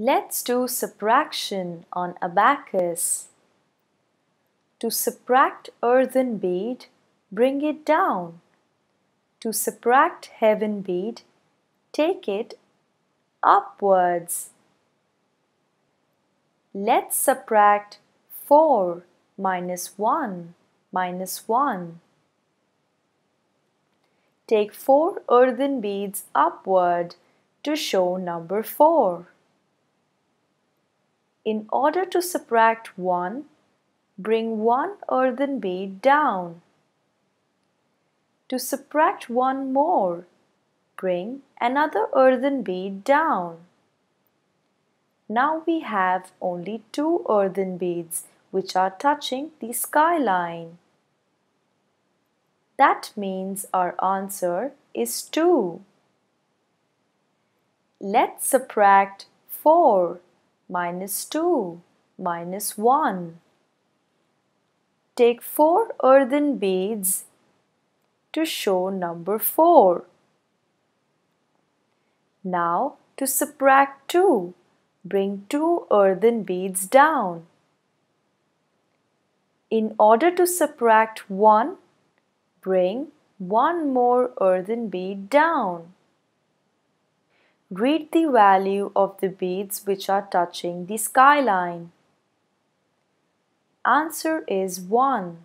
Let's do subtraction on abacus. To subtract earthen bead, bring it down. To subtract heaven bead, take it upwards. Let's subtract 4 minus 1 minus 1. Take 4 earthen beads upward to show number 4. In order to subtract 1, bring one earthen bead down. To subtract one more, bring another earthen bead down. Now we have only two earthen beads which are touching the skyline. That means our answer is 2. Let's subtract 4 minus 2 minus 1. Take 4 earthen beads to show number 4. Now to subtract 2, bring 2 earthen beads down. In order to subtract 1, bring one more earthen bead down. Read the value of the beads which are touching the skyline. Answer is 1.